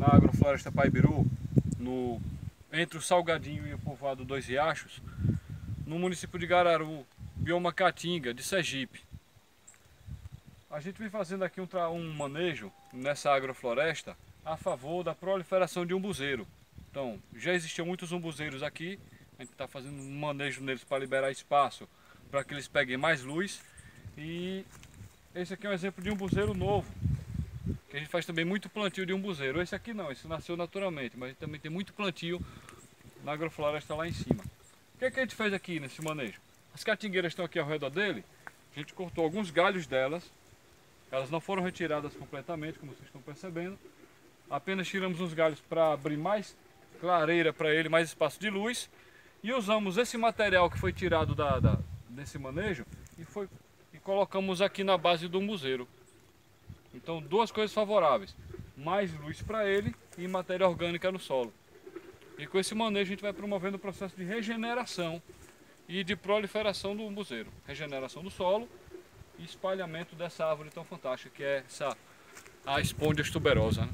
na Agrofloresta Paibiru, no, entre o Salgadinho e o povoado Dois Riachos, no município de Gararu, bioma Caatinga, de Sergipe. A gente vem fazendo aqui um, um manejo nessa agrofloresta a favor da proliferação de umbuzeiro. Então, já existiam muitos umbuzeiros aqui, a gente está fazendo um manejo neles para liberar espaço, para que eles peguem mais luz. E esse aqui é um exemplo de umbuzeiro novo, que a gente faz também muito plantio de umbuzeiro. Esse aqui não, esse nasceu naturalmente, mas também tem muito plantio na agrofloresta lá em cima. O que, é que a gente fez aqui nesse manejo? As catingueiras estão aqui ao redor dele, a gente cortou alguns galhos delas, elas não foram retiradas completamente, como vocês estão percebendo. Apenas tiramos uns galhos para abrir mais clareira para ele, mais espaço de luz. E usamos esse material que foi tirado da, da desse manejo e, foi, e colocamos aqui na base do museiro. Então duas coisas favoráveis. Mais luz para ele e matéria orgânica no solo. E com esse manejo a gente vai promovendo o processo de regeneração e de proliferação do umbuzeiro. Regeneração do solo e espalhamento dessa árvore tão fantástica que é essa a Espondias tuberosa. Né?